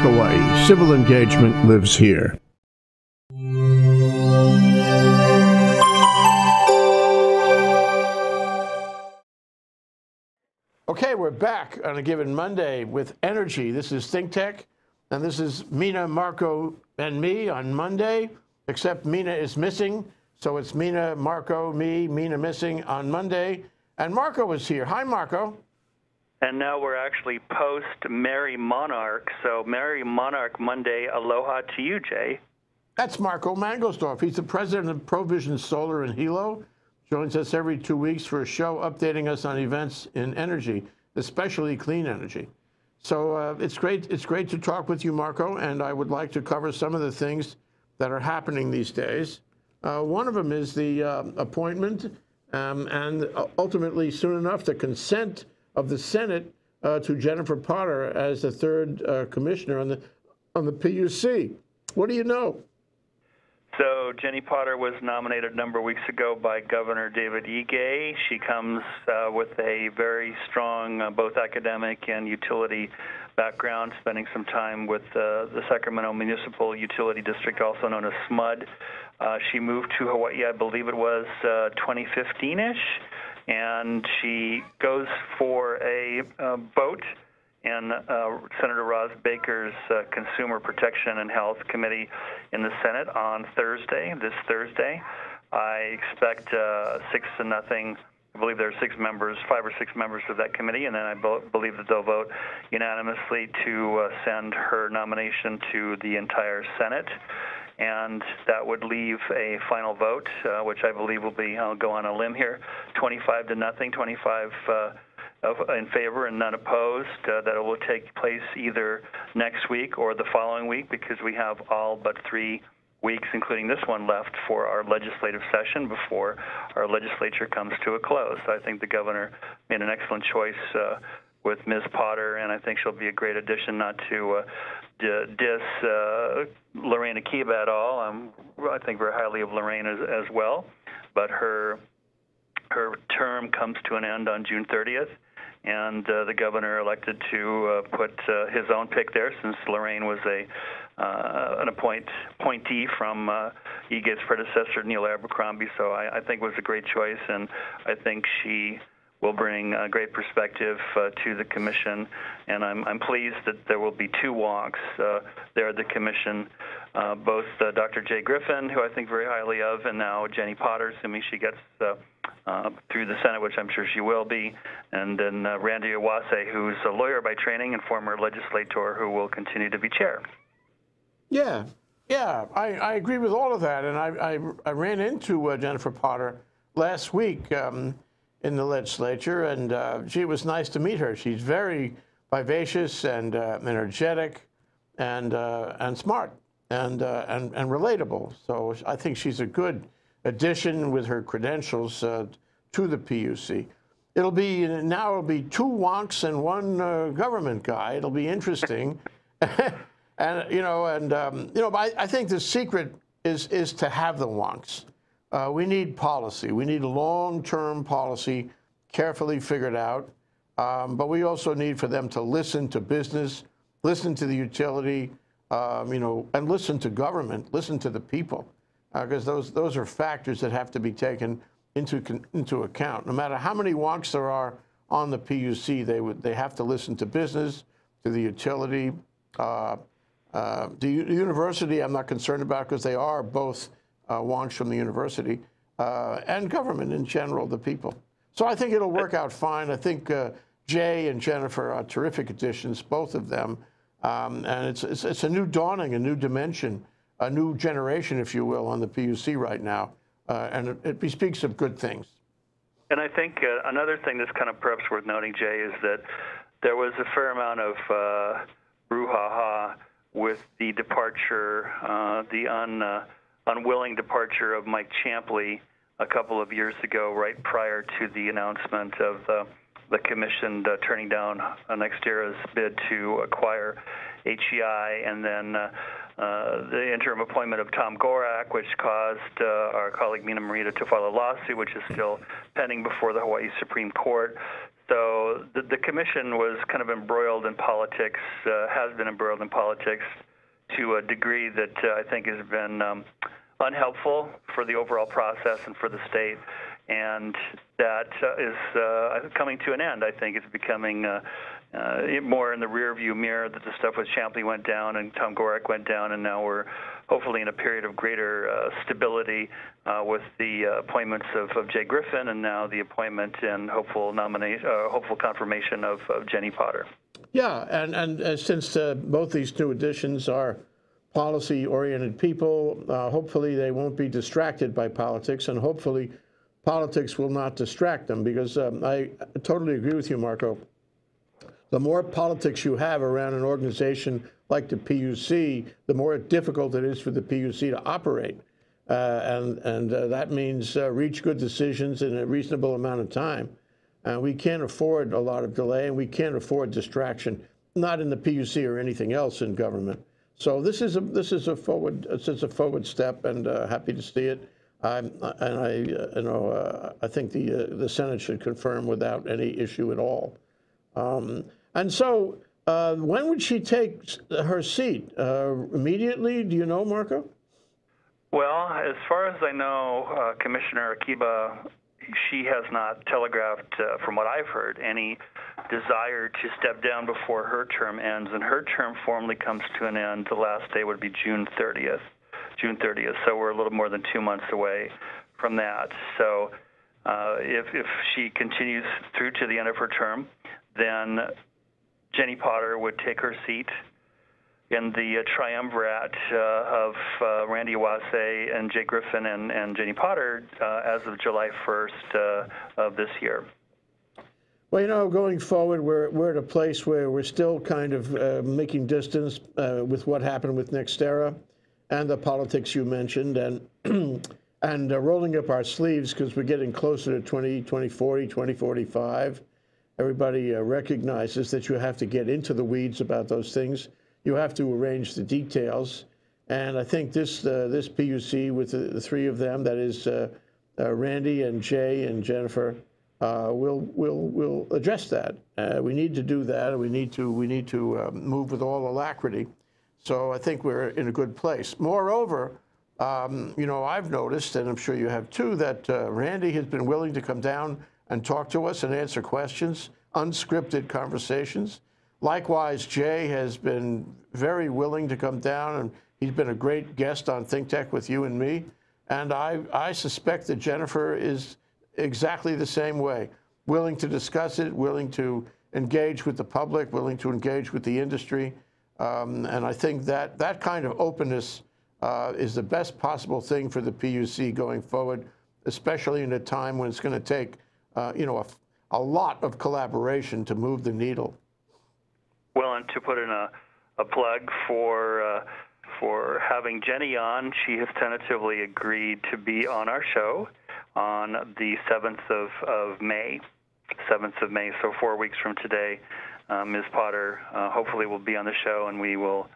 Hawaii. Civil engagement lives here. Okay, we're back on a given Monday with energy. This is ThinkTech, and this is Mina, Marco, and me on Monday, except Mina is missing. So it's Mina, Marco, me, Mina missing on Monday. And Marco is here. Hi, Marco. And now we're actually post Merrie Monarch. So Merrie Monarch Monday, aloha to you, Jay. That's Marco Mangelsdorf. He's the president of ProVision Solar and Hilo joins us every two weeks for a show updating us on events in energy, especially clean energy. So uh, it's great. It's great to talk with you, Marco. And I would like to cover some of the things that are happening these days. Uh, one of them is the uh, appointment um, and ultimately, soon enough, the consent of the Senate uh, to Jennifer Potter as the third uh, commissioner on the on the PUC. What do you know? So Jenny Potter was nominated a number of weeks ago by Governor David Ige. She comes uh, with a very strong uh, both academic and utility background, spending some time with uh, the Sacramento Municipal Utility District, also known as SMUD. Uh, she moved to Hawaii, I believe it was 2015-ish, uh, and she goes for a uh, vote in uh, Senator Roz Baker's uh, Consumer Protection and Health Committee in the Senate on Thursday, this Thursday. I expect uh, six to nothing. I believe there are six members, five or six members of that committee, and then I bo- believe that they'll vote unanimously to uh, send her nomination to the entire Senate. And that would leave a final vote, uh, which I believe will be, I'll go on a limb here, 25 to nothing, 25 uh, in favor and none opposed, uh, that it will take place either next week or the following week because we have all but three weeks, including this one, left for our legislative session before our legislature comes to a close. So I think the governor made an excellent choice uh, with Ms. Potter, and I think she'll be a great addition, not to uh, diss uh, Lorraine Akiba at all. I'm, I think very highly of Lorraine as, as well, but her her term comes to an end on June 30th and uh, the governor elected to uh, put uh, his own pick there since Lorraine was a uh, an appoint appointee from uh, Ige's predecessor Neil Abercrombie. So I, I think it was a great choice, and I think she will bring a great perspective uh, to the commission. And I'm, I'm pleased that there will be two walks uh, there at the commission, uh, both uh, Dr. Jay Griffin, who I think very highly of, and now Jenny Potter, assuming she gets uh, uh, through the Senate, which I'm sure she will be, and then Randy Iwase, who's a lawyer by training and former legislator who will continue to be chair. Yeah, yeah, I, I agree with all of that. And I, I, I ran into Jennifer Potter last week. Um, in the legislature, and uh, gee, it was nice to meet her. She's very vivacious and uh, energetic, and uh, and smart, and uh, and and relatable. So I think she's a good addition with her credentials uh, to the PUC. It'll be now. It'll be two wonks and one uh, government guy. It'll be interesting, and you know, and um, you know, I, I think the secret is is to have the wonks. Uh, we need policy. We need long-term policy, carefully figured out. Um, but we also need for them to listen to business, listen to the utility, um, you know, and listen to government, listen to the people, because uh, those those are factors that have to be taken into into account. No matter how many wonks there are on the PUC, they would they have to listen to business, to the utility. Uh, uh, the university, I'm not concerned about because they are both uh, wonks from the university, uh, and government in general, the people. So I think it'll work out fine. I think uh, Jay and Jennifer are terrific additions, both of them. Um, and it's, it's, it's, a new dawning, a new dimension, a new generation, if you will, on the PUC right now. Uh, and it, it, bespeaks of good things. And I think uh, another thing that's kind of perhaps worth noting, Jay, is that there was a fair amount of uh, brouhaha with the departure, uh, the un unwilling departure of Mike Champley a couple of years ago, right prior to the announcement of the, the commission uh, turning down uh, NextEra's bid to acquire HEI, and then uh, uh, the interim appointment of Tom Gorak, which caused uh, our colleague Mina Morita to file a lawsuit, which is still pending before the Hawaii Supreme Court. So the, the commission was kind of embroiled in politics, uh, has been embroiled in politics to a degree that uh, I think has been um, unhelpful for the overall process and for the state. And that uh, is uh, coming to an end. I think it's becoming more in the rearview mirror that the stuff with Champley went down and Tom Gorak went down, and now we're hopefully in a period of greater uh, stability uh, with the uh, appointments of, of Jay Griffin and now the appointment and hopeful nomination, hopeful confirmation of, of Jenny Potter. Yeah, and, and uh, since uh, both these new additions are policy-oriented people, uh, hopefully they won't be distracted by politics, and hopefully politics will not distract them, because um, I totally agree with you, Marco. The more politics you have around an organization like the PUC, the more difficult it is for the PUC to operate. Uh, and and uh, that means uh, reach good decisions in a reasonable amount of time. Uh, we can't afford a lot of delay, and we can't afford distraction, not in the PUC or anything else in government. So this is a this is a forward this is a forward step, and uh, happy to see it. I'm, and I uh, you know uh, I think the uh, the Senate should confirm without any issue at all. Um, and so, uh, when would she take her seat? Uh, immediately? Do you know, Marco? Well, as far as I know, uh, Commissioner Akiba, she has not telegraphed, uh, from what I've heard, any desire to step down before her term ends. And her term formally comes to an end. The last day would be June 30th. June 30th. So we're a little more than two months away from that. So uh, if, if she continues through to the end of her term, then Jenny Potter would take her seat in the uh, triumvirate uh, of uh, Randy Iwase and Jay Griffin and, and Jenny Potter as of July 1st uh, of this year. Well, you know, going forward, we're, we're at a place where we're still kind of uh, making distance uh, with what happened with Nextera and the politics you mentioned, and and uh, rolling up our sleeves because we're getting closer to 20, 2040, 2045. Everybody recognizes that you have to get into the weeds about those things. You have to arrange the details, and I think this uh, this PUC with the, the, three of them, that is uh, Randy and Jay and Jennifer uh, we'll we'll we'll address that. Uh, we need to do that. We need to we need to um, move with all alacrity. So I think we're in a good place. Moreover, um, you know, I've noticed, and I'm sure you have too, that uh, Randy has been willing to come down and talk to us and answer questions, unscripted conversations. Likewise, Jay has been very willing to come down, and he's been a great guest on Think Tech with you and me. And I, I suspect that Jennifer is exactly the same way, willing to discuss it, willing to engage with the public, willing to engage with the industry. Um, and I think that that kind of openness uh, is the best possible thing for the PUC going forward, especially in a time when it's going to take, uh, you know, a, a, lot of collaboration to move the needle. Well, and to put in a, a plug for uh, for having Jenny on, she has tentatively agreed to be on our show on the 7th of, of May. 7th of May, so four weeks from today. Uh, Ms. Potter uh, hopefully will be on the show, and we will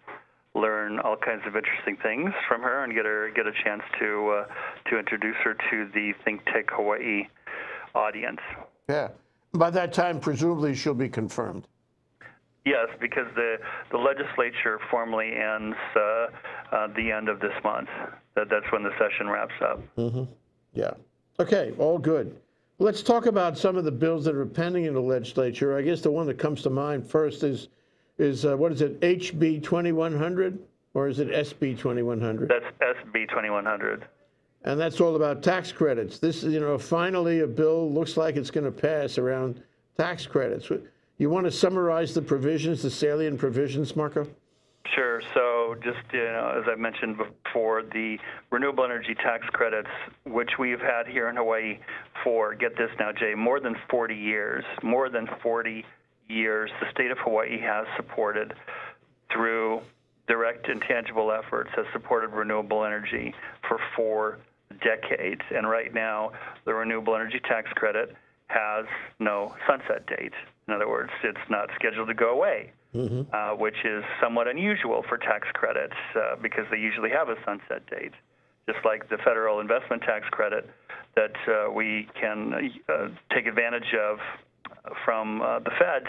learn all kinds of interesting things from her and get her get a chance to uh, to introduce her to the Think Tech Hawaii audience. Yeah. By that time, presumably she'll be confirmed. Yes, because the the legislature formally ends uh, uh, the end of this month. That, that's when the session wraps up. Mm-hmm. Yeah. Okay, all good. Let's talk about some of the bills that are pending in the legislature. I guess the one that comes to mind first is, is uh, what is it, HB 2100 or is it SB 2100? That's SB 2100. And that's all about tax credits. This is, you know, finally a bill looks like it's going to pass around tax credits. You want to summarize the provisions, the salient provisions, Marco? Sure. So, just you know, as I mentioned before, the renewable energy tax credits, which we've had here in Hawaii for get this now, Jay, more than 40 years. More than 40 years, the state of Hawaii has supported through direct and tangible efforts has supported renewable energy for four decades. And right now, the renewable energy tax credit has no sunset date. In other words, it's not scheduled to go away mm-hmm. uh, which is somewhat unusual for tax credits uh, because they usually have a sunset date, just like the federal investment tax credit that uh, we can uh, take advantage of from uh, the feds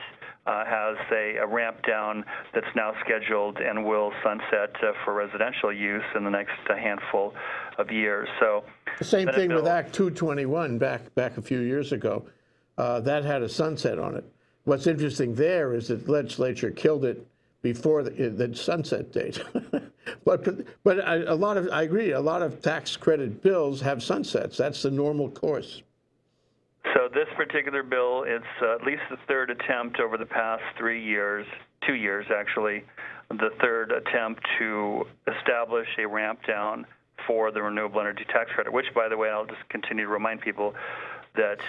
uh, has a, a, ramp down that's now scheduled and will sunset uh, for residential use in the next handful of years. So the same thing with Act 221 back back a few years ago. Uh, that had a sunset on it. What's interesting there is that the legislature killed it before the, the sunset date. but but a lot of I agree. A lot of tax credit bills have sunsets. That's the normal course. So this particular bill, it's uh, at least the third attempt over the past three years, two years actually, the third attempt to establish a ramp down for the renewable energy tax credit. Which, by the way, I'll just continue to remind people that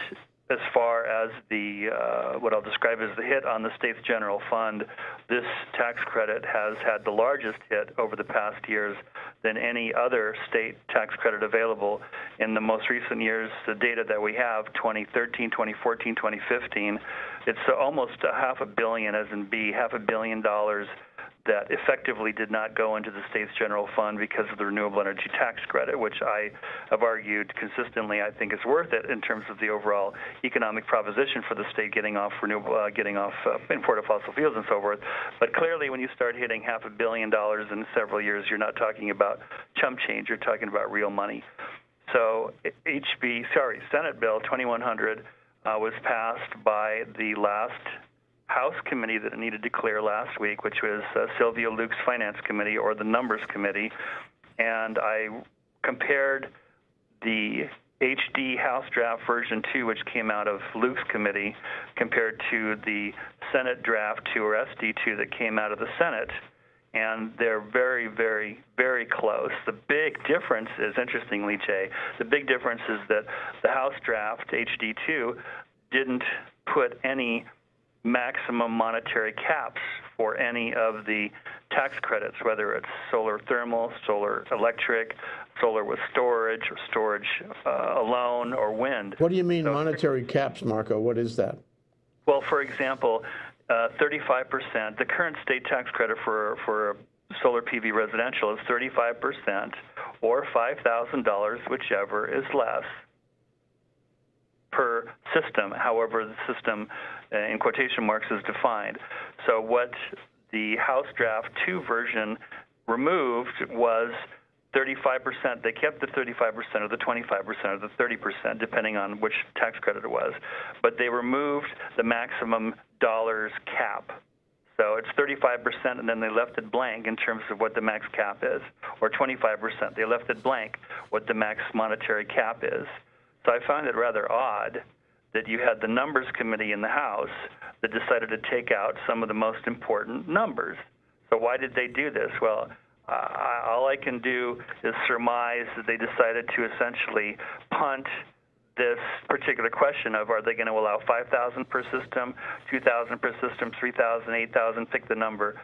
as far as the uh, what I'll describe as the hit on the state's general fund, this tax credit has had the largest hit over the past years than any other state tax credit available in the most recent years. The data that we have, 2013, 2014, 2015, it's almost a half a billion, as in B, half a billion dollars that effectively did not go into the state's general fund because of the renewable energy tax credit, which I have argued consistently I think is worth it in terms of the overall economic proposition for the state getting off renewable, uh, getting off uh, imported fossil fuels and so forth. But clearly, when you start hitting half a billion dollars in several years, you're not talking about chump change. You're talking about real money. So HB, sorry, Senate Bill 2100 uh, was passed by the last House committee that it needed to clear last week, which was uh, Sylvia Luke's Finance Committee or the Numbers Committee, and I compared the HD House Draft Version 2, which came out of Luke's committee, compared to the Senate Draft 2 or SD2 that came out of the Senate. And they're very, very, very close. The big difference is, interestingly, Jay, the big difference is that the House Draft HD2 didn't put any maximum monetary caps for any of the tax credits, whether it's solar thermal, solar electric, solar with storage, or storage uh, alone, or wind. What do you mean so, monetary caps, Marco? What is that? Well, for example, uh, 35%, the current state tax credit for, for solar PV residential is 35% or $5,000, whichever is less per system, however the system Uh, in quotation marks is defined. So what the House Draft 2 version removed was 35%. They kept the 35% or the 25% or the 30%, depending on which tax credit it was. But they removed the maximum dollars cap. So it's 35%, and then they left it blank in terms of what the max cap is, or 25%. They left it blank what the max monetary cap is. So I find it rather odd that you had the numbers committee in the House that decided to take out some of the most important numbers. So why did they do this? Well, all I can do is surmise that they decided to essentially punt this particular question of are they going to allow 5,000 per system, 2,000 per system, 3,000, 8,000, pick the number.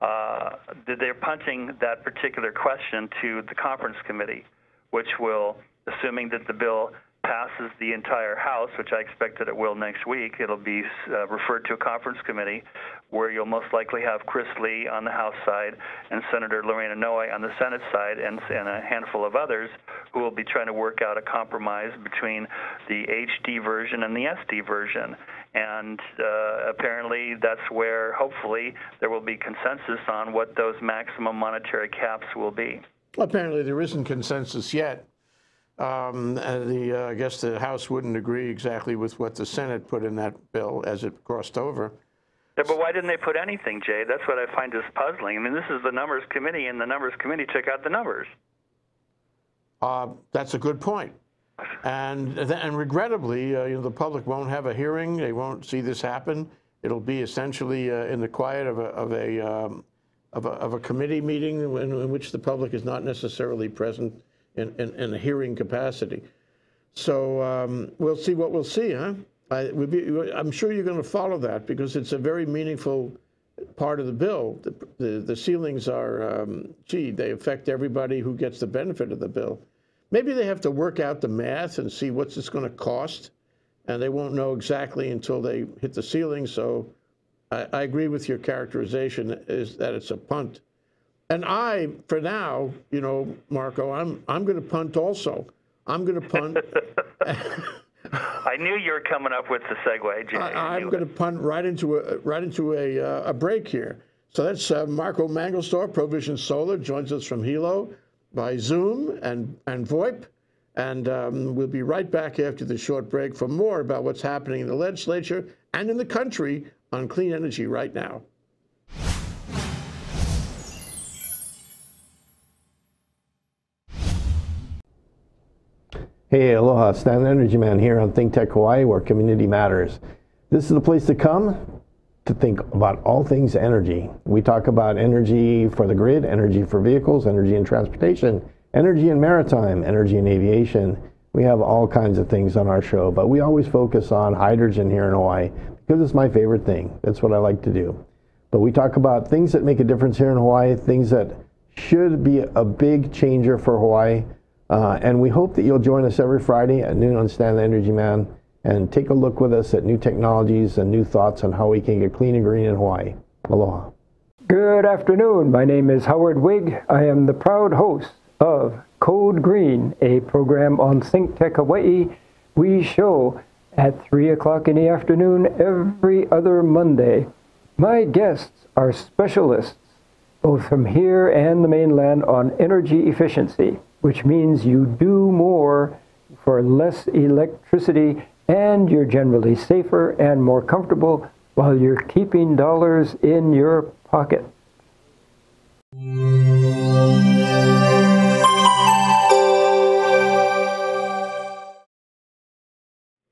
Uh, they're punting that particular question to the conference committee, which will, assuming that the bill passes the entire House, which I expect that it will next week, it'll be uh, referred to a conference committee where you'll most likely have Chris Lee on the House side and Senator Lorraine Inouye on the Senate side and, and a handful of others who will be trying to work out a compromise between the HD version and the SD version. And uh, apparently, that's where hopefully there will be consensus on what those maximum monetary caps will be. Apparently, there isn't consensus yet. Um, the, uh, I guess the House wouldn't agree exactly with what the Senate put in that bill as it crossed over. Yeah, but why didn't they put anything, Jay? That's what I find just puzzling. I mean, this is the Numbers Committee, and the Numbers Committee took out the numbers. Uh, that's a good point. And, and regrettably, uh, you know, the public won't have a hearing. They won't see this happen. It'll be essentially uh, in the quiet of a, of a, um, of a, of a committee meeting in, in which the public is not necessarily present in, in, in a hearing capacity. So um, we'll see what we'll see, huh? I, am sure you're going to follow that because it's a very meaningful part of the bill. The, the, the ceilings are, um, gee, they affect everybody who gets the benefit of the bill. Maybe they have to work out the math and see what's it's going to cost, and they won't know exactly until they hit the ceiling. So I, I agree with your characterization is that it's a punt and I, for now, you know, Marco, I'm I'm going to punt also. I'm going to punt. I knew you were coming up with the segue, Jay. I, am going to punt right into a right into a, uh, a break here. So that's uh, Marco Mangelsdorf, ProVision Solar, joins us from Hilo by Zoom and and VoIP, and um, we'll be right back after the short break for more about what's happening in the legislature and in the country on clean energy right now. Hey, aloha, Stan Energy Man here on Think Tech Hawaii, where community matters. This is the place to come to think about all things energy. We talk about energy for the grid, energy for vehicles, energy in transportation, energy in maritime, energy in aviation. We have all kinds of things on our show, but we always focus on hydrogen here in Hawaii because it's my favorite thing. That's what I like to do. But we talk about things that make a difference here in Hawaii, things that should be a big changer for Hawaii uh, and we hope that you'll join us every Friday at noon on Stan the Energy Man and take a look with us at new technologies and new thoughts on how we can get clean and green in Hawaii. Aloha. Good afternoon. My name is Howard Wiig. I am the proud host of Code Green, a program on Think Tech Hawaii. We show at 3 o'clock in the afternoon every other Monday. My guests are specialists, both from here and the mainland, on energy efficiency which means you do more for less electricity and you're generally safer and more comfortable while you're keeping dollars in your pocket.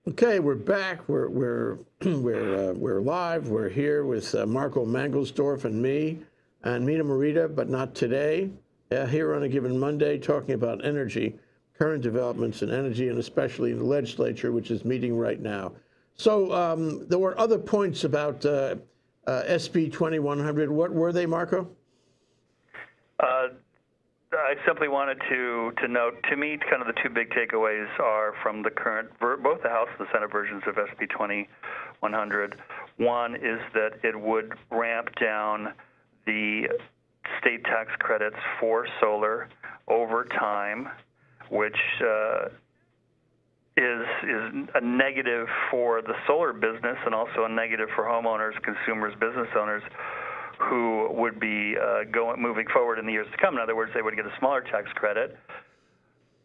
Okay, we're back. We're we're we're uh, we're live. We're here with uh, Marco Mangelsdorf and me, and Mina Morita, but not today uh, here on a given Monday talking about energy, current developments in energy, and especially in the legislature, which is meeting right now. So um, there were other points about uh, uh, SB 2100. What were they, Marco? Uh, I simply wanted to to note, to me, kind of the two big takeaways are from the current, both the House and the Senate versions of SB 2100. One is that it would ramp down the state tax credits for solar over time, which uh, is is a negative for the solar business and also a negative for homeowners, consumers, business owners who would be uh, going moving forward in the years to come. In other words, they would get a smaller tax credit.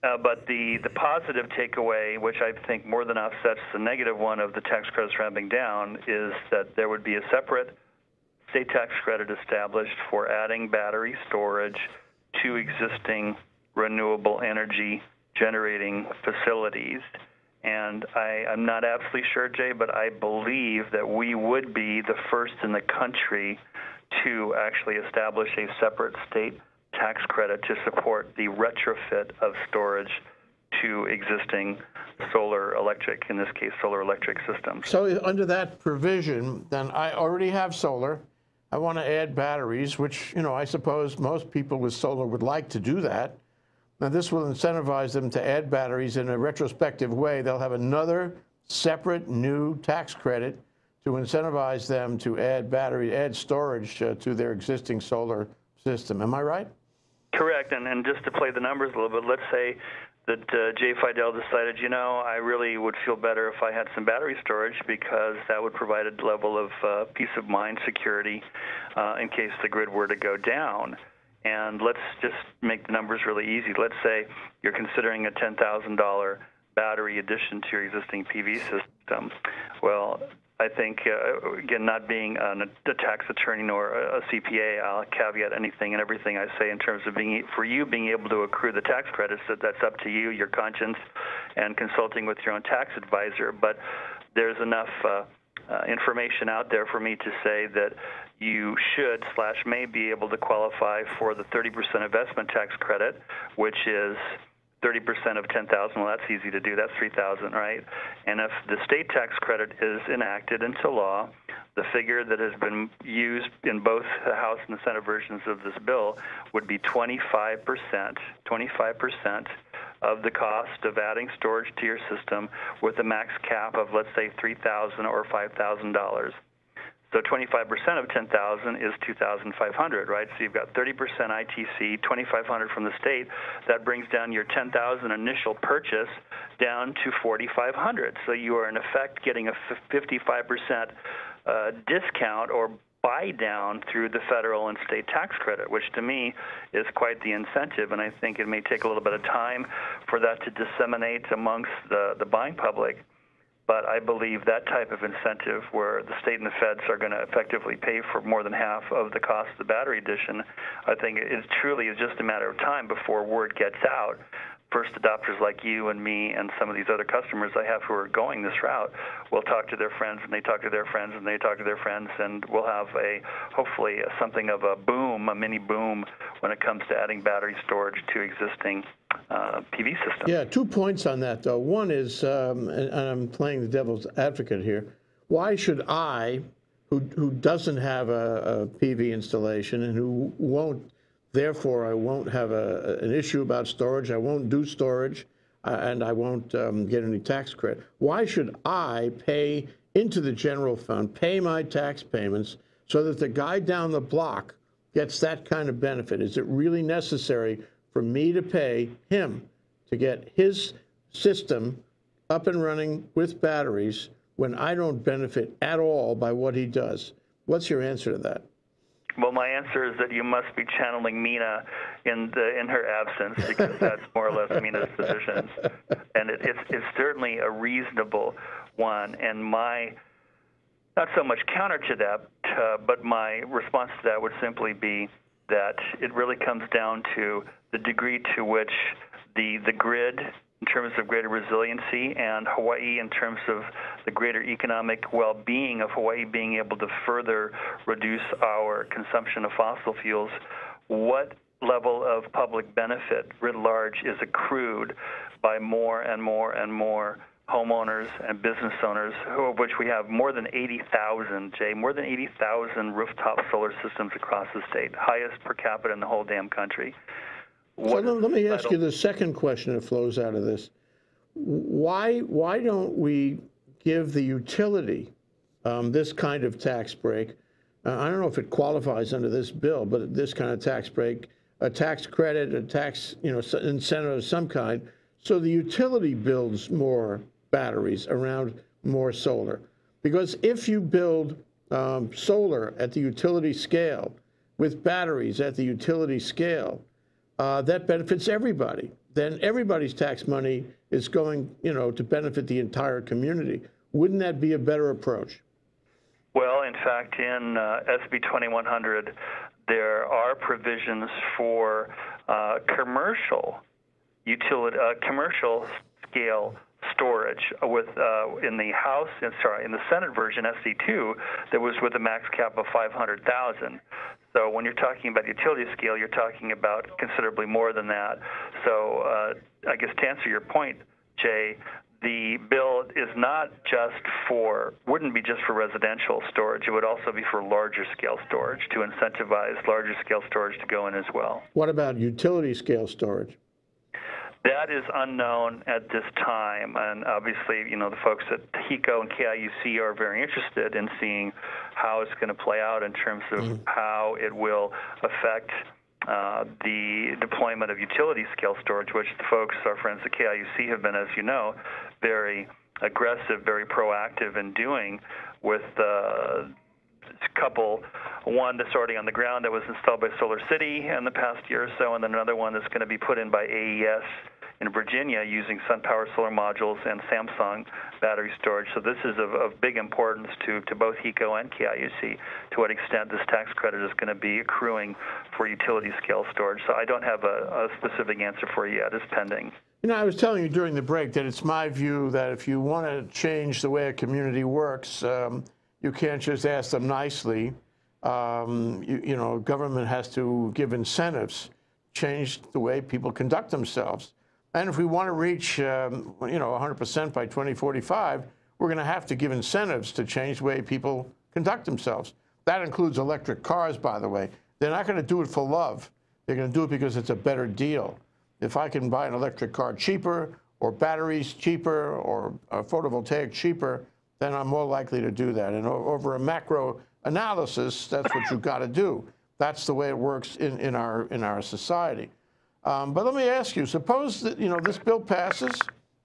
Uh, but the, the positive takeaway, which I think more than offsets the negative one of the tax credits ramping down, is that there would be a separate state tax credit established for adding battery storage to existing renewable energy generating facilities. And I, am not absolutely sure, Jay, but I believe that we would be the first in the country to actually establish a separate state tax credit to support the retrofit of storage to existing solar electric, in this case, solar electric systems. So under that provision, then I already have solar. I want to add batteries, which, you know, I suppose most people with solar would like to do that. Now, this will incentivize them to add batteries in a retrospective way. They'll have another separate new tax credit to incentivize them to add battery, add storage uh, to their existing solar system. Am I right? Correct. And, and just to play the numbers a little bit, let's say that uh, Jay Fidell decided, you know, I really would feel better if I had some battery storage because that would provide a level of uh, peace of mind, security, uh, in case the grid were to go down. And let's just make the numbers really easy. Let's say you're considering a $10,000 battery addition to your existing PV system. Well, I think, uh, again, not being an, a tax attorney nor a, a CPA, I'll caveat anything and everything I say in terms of being for you being able to accrue the tax credits. That that's up to you, your conscience, and consulting with your own tax advisor. But there's enough uh, uh, information out there for me to say that you should slash may be able to qualify for the 30% investment tax credit, which is 30% of 10,000, well, that's easy to do. That's 3,000, right? And if the state tax credit is enacted into law, the figure that has been used in both the House and the Senate versions of this bill would be 25%, 25% of the cost of adding storage to your system with a max cap of, let's say, 3000 or $5,000. So So 25% of 10,000 is 2,500, right? So you've got 30% ITC, 2,500 from the state. That brings down your 10,000 initial purchase down to 4,500. So you are in effect getting a 55% uh, discount or buy down through the federal and state tax credit, which to me is quite the incentive. And I think it may take a little bit of time for that to disseminate amongst the, the buying public. But I believe that type of incentive, where the state and the feds are going to effectively pay for more than half of the cost of the battery addition, I think it truly is just a matter of time before word gets out. First adopters like you and me and some of these other customers I have who are going this route will talk to their friends and they talk to their friends and they talk to their friends and we'll have a hopefully something of a boom, a mini boom when it comes to adding battery storage to existing uh, PV systems. Yeah, two points on that though. One is, um, and, and I'm playing the devil's advocate here. Why should I, who who doesn't have a, a PV installation and who won't Therefore, I won't have a, an issue about storage. I won't do storage, uh, and I won't um, get any tax credit. Why should I pay into the general fund, pay my tax payments, so that the guy down the block gets that kind of benefit? Is it really necessary for me to pay him to get his system up and running with batteries when I don't benefit at all by what he does? What's your answer to that? Well, my answer is that you must be channeling Mina in the, in her absence because that's more or less Mina's position, and it, it's it's certainly a reasonable one. And my not so much counter to that, uh, but my response to that would simply be that it really comes down to the degree to which the the grid in terms of greater resiliency, and Hawaii in terms of the greater economic well being of Hawaii being able to further reduce our consumption of fossil fuels, what level of public benefit writ large is accrued by more and more and more homeowners and business owners, who, of which we have more than 80,000, Jay, more than 80,000 rooftop solar systems across the state, highest per capita in the whole damn country. So let, let me ask you the second question that flows out of this. Why, why don't we give the utility um, this kind of tax break? Uh, I don't know if it qualifies under this bill, but this kind of tax break, a tax credit, a tax you know incentive of some kind, so the utility builds more batteries around more solar. Because if you build um, solar at the utility scale with batteries at the utility scale, uh, that benefits everybody. Then everybody's tax money is going, you know, to benefit the entire community. Wouldn't that be a better approach? Well, in fact, in uh, SB 2100, there are provisions for uh, commercial utility, uh, commercial scale storage with uh, in the House, sorry, in the Senate version SD2 that was with a max cap of 500,000. So when you're talking about utility scale, you're talking about considerably more than that. So uh, I guess to answer your point, Jay, the bill is not just for, wouldn't be just for residential storage. It would also be for larger scale storage to incentivize larger scale storage to go in as well. What about utility scale storage? That is unknown at this time, and obviously, you know, the folks at HECO and KIUC are very interested in seeing how it's going to play out in terms of mm-hmm. how it will affect uh, the deployment of utility scale storage, which the folks, our friends at KIUC, have been, as you know, very aggressive, very proactive in doing with uh, couple, one that's already on the ground that was installed by Solar City in the past year or so, and then another one that's going to be put in by AES in Virginia using SunPower solar modules and Samsung battery storage. So this is of, of big importance to, to both HECO and KIUC to what extent this tax credit is going to be accruing for utility scale storage. So I don't have a, a specific answer for you yet. It's pending. You know, I was telling you during the break that it's my view that if you want to change the way a community works, um, you can't just ask them nicely. Um, you, you, know, government has to give incentives, change the way people conduct themselves. And if we want to reach, um, you know, 100% by 2045, we're going to have to give incentives to change the way people conduct themselves. That includes electric cars, by the way. They're not going to do it for love. They're going to do it because it's a better deal. If I can buy an electric car cheaper, or batteries cheaper, or a photovoltaic cheaper, then I'm more likely to do that. And over a macro analysis, that's what you've got to do. That's the way it works in, in our in our society. Um, but let me ask you: Suppose that you know this bill passes,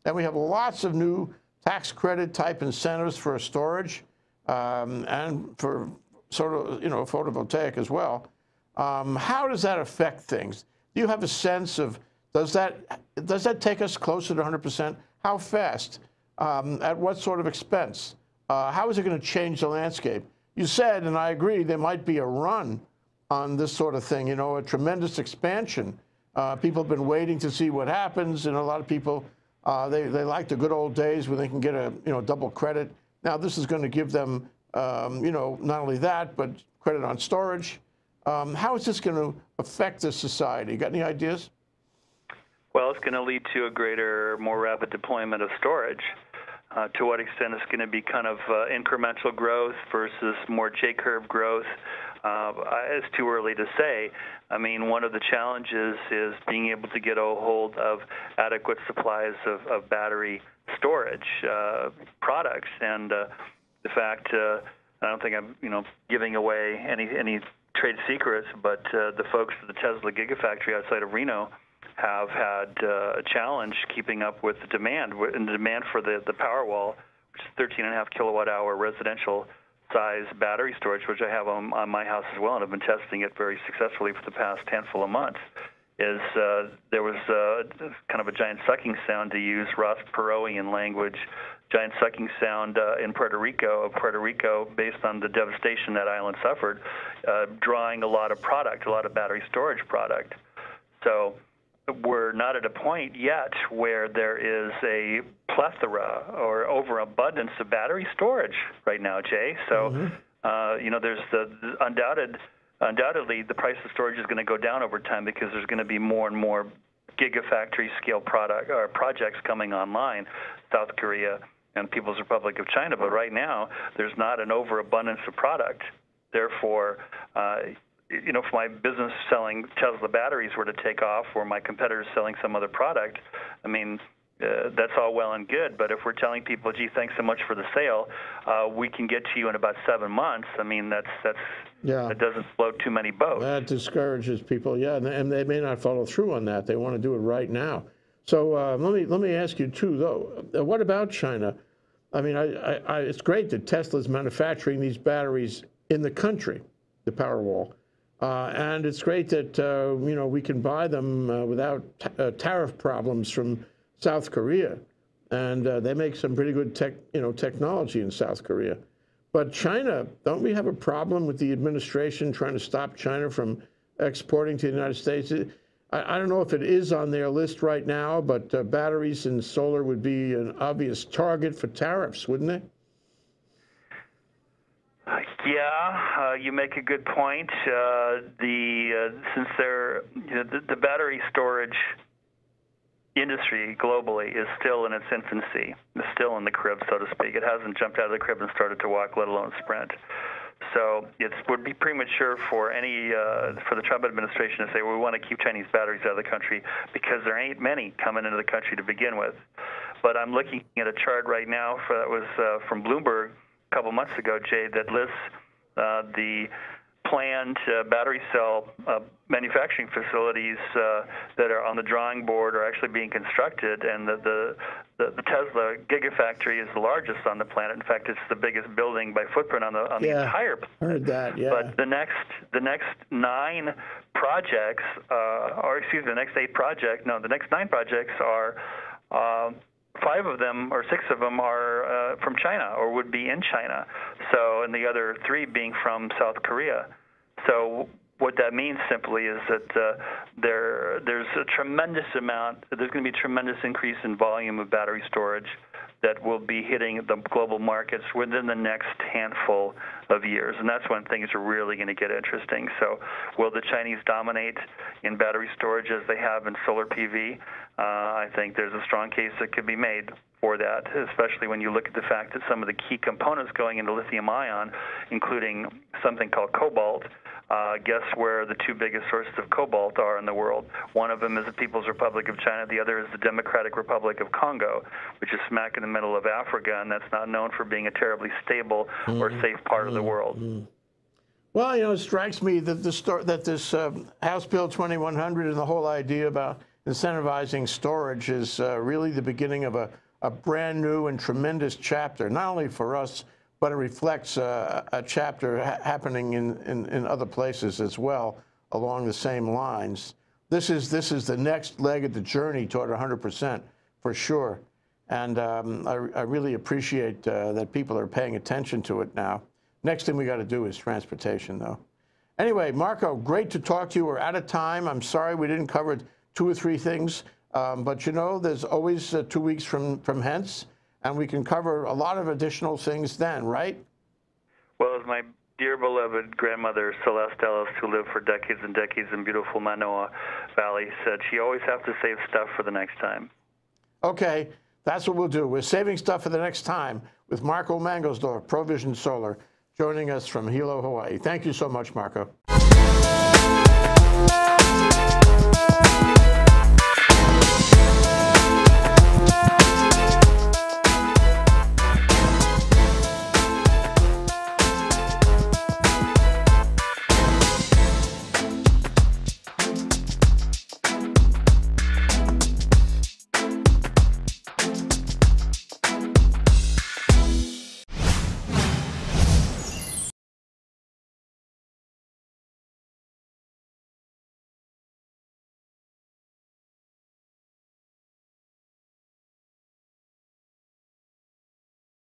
and we have lots of new tax credit type incentives for storage um, and for sort of you know photovoltaic as well. Um, how does that affect things? Do you have a sense of does that does that take us closer to 100 percent? How fast? Um, at what sort of expense? Uh, how is it going to change the landscape? You said, and I agree, there might be a run on this sort of thing. You know, a tremendous expansion. Uh, people have been waiting to see what happens, and a lot of people uh, they they like the good old days when they can get a you know double credit. Now this is going to give them um, you know not only that but credit on storage. Um, how is this going to affect the society? Got any ideas? Well, it's going to lead to a greater, more rapid deployment of storage. Uh, to what extent it's going to be kind of uh, incremental growth versus more J-curve growth, uh, it's too early to say. I mean, one of the challenges is being able to get a hold of adequate supplies of, of battery storage uh, products, and uh, the fact uh, I don't think I'm, you know, giving away any any trade secrets, but the folks at the Tesla Gigafactory outside of Reno have had uh, a challenge keeping up with the demand and the demand for the the Powerwall, which is 13.5 kilowatt hour residential size battery storage, which I have on, on my house as well, and I've been testing it very successfully for the past handful of months. Is uh, there was uh, kind of a giant sucking sound to use Ross Perottian language, giant sucking sound uh, in Puerto Rico Puerto Rico based on the devastation that island suffered, uh, drawing a lot of product, a lot of battery storage product. So we're not at a point yet where there is a plethora or overabundance of battery storage right now, Jay. So, mm-hmm. uh, you know, there's the, the undoubted, undoubtedly, the price of storage is going to go down over time because there's going to be more and more gigafactory scale product or projects coming online, South Korea and People's Republic of China. But right now, there's not an overabundance of product. Therefore, uh, you know, if my business selling Tesla batteries were to take off, or my competitors selling some other product, I mean, uh, that's all well and good. But if we're telling people, "Gee, thanks so much for the sale, uh, we can get to you in about seven months," I mean, that's that's yeah. that doesn't float too many boats. That discourages people, yeah, and, and they may not follow through on that. They want to do it right now. So uh, let me let me ask you too, though. Uh, what about China? I mean, I, I, I, it's great that Tesla's manufacturing these batteries in the country, the Powerwall. Uh, and it's great that uh, you know we can buy them uh, without uh, tariff problems from South Korea, and uh, they make some pretty good tech, you know, technology in South Korea. But China, don't we have a problem with the administration trying to stop China from exporting to the United States? I, I don't know if it is on their list right now, but uh, batteries and solar would be an obvious target for tariffs, wouldn't they? Yeah, uh, you make a good point. Uh, the uh, since they're you know, the, the battery storage industry globally is still in its infancy, is still in the crib, so to speak. It hasn't jumped out of the crib and started to walk, let alone sprint. So it would be premature for any uh, for the Trump administration to say well, we want to keep Chinese batteries out of the country because there ain't many coming into the country to begin with. But I'm looking at a chart right now for, that was uh, from Bloomberg couple months ago, Jay, that lists uh, the planned uh, battery cell uh, manufacturing facilities uh, that are on the drawing board are actually being constructed, and the, the, the, the Tesla Gigafactory is the largest on the planet. In fact, it's the biggest building by footprint on the on yeah, the entire planet. Heard that, yeah. But the next the next nine projects, uh, or excuse me, the next eight projects, no, the next nine projects are. Five of them or six of them are uh, from China or would be in China. So, and the other three being from South Korea. So, what that means simply is that uh, there there's a tremendous amount. There's going to be a tremendous increase in volume of battery storage that will be hitting the global markets within the next handful of years. And that's when things are really going to get interesting. So, will the Chinese dominate in battery storage as they have in solar PV? Uh, I think there's a strong case that could be made for that, especially when you look at the fact that some of the key components going into lithium ion, including something called cobalt, uh, guess where the two biggest sources of cobalt are in the world? One of them is the People's Republic of China. The other is the Democratic Republic of Congo, which is smack in the middle of Africa, and that's not known for being a terribly stable mm-hmm. or safe part mm-hmm. of the world. Mm-hmm. Well, you know, it strikes me that this that this um, House Bill 2100 and the whole idea about incentivizing storage is uh, really the beginning of a, a brand new and tremendous chapter, not only for us, but it reflects uh, a chapter ha- happening in, in, in other places as well along the same lines. This is this is the next leg of the journey toward 100% for sure, and um, I, I really appreciate uh, that people are paying attention to it now. Next thing we got to do is transportation, though. Anyway, Marco, great to talk to you. We're out of time. I'm sorry we didn't cover two or three things, um, but you know, there's always uh, two weeks from from hence, and we can cover a lot of additional things then, right? Well, as my dear beloved grandmother Celeste Ellis, who lived for decades and decades in beautiful Manoa Valley, said she always have to save stuff for the next time. Okay, that's what we'll do. We're saving stuff for the next time with Marco Mangelsdorf, ProVision Solar, joining us from Hilo, Hawaii. Thank you so much, Marco.